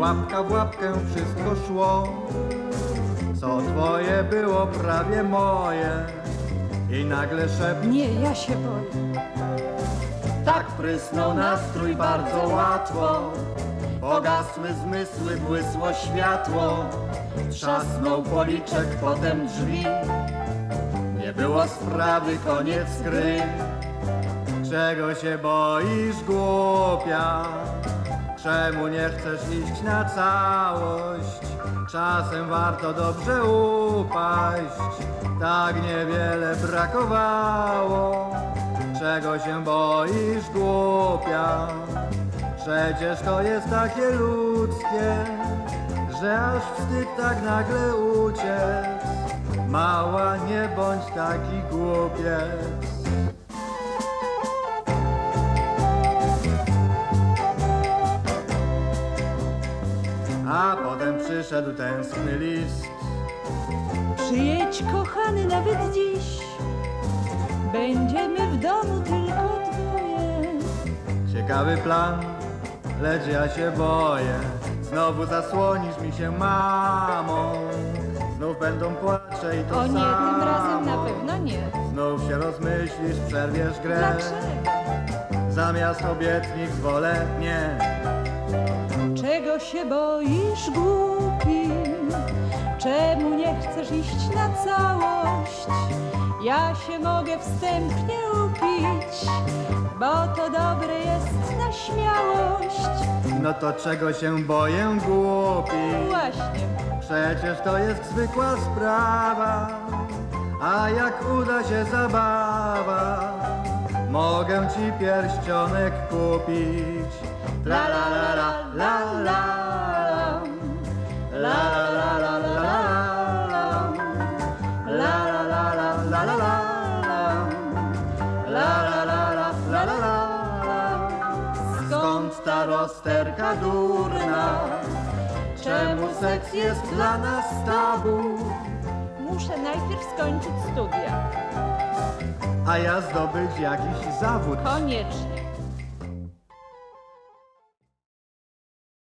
łapka w łapkę wszystko szło. Co twoje było prawie moje i nagle szept Nie, ja się boję. tak prysnął nastrój bardzo łatwo. Pogasły zmysły, błysło światło. Trzasnął policzek, potem drzwi. Nie było sprawy, koniec gry. Czego się boisz, głupia? Czemu nie chcesz iść na całość? Czasem warto dobrze upaść. Tak niewiele brakowało. Czego się boisz, głupia? Przecież to jest takie ludzkie, że aż wstyd tak nagle uciec. Mała, nie bądź taki głupiec. A potem przyszedł tęskny list. Przyjedź, kochany, nawet dziś. Będziemy w domu tylko dwoje. Ciekawy plan, lecz ja się boję. Znowu zasłonisz mi się mamą. Znów będą płacze i to O nie, samo. tym razem na pewno nie. Znów się rozmyślisz, przerwiesz grę. Dlaczego? Zamiast obietnic wolę nie. Czego się boisz, głupi? Czemu nie chcesz iść na całość? Ja się mogę wstępnie upić, bo to dobre jest na śmiałość. No to czego się boję, głupi? Właśnie, Przecież to jest zwykła sprawa, a jak uda się zabawa, mogę ci pierścionek kupić. La la la la la la la la la la la ta rozterka durna? Czemu seks jest dla nas tabu? muszę najpierw skończyć studia. A ja zdobyć jakiś zawód. Koniecznie.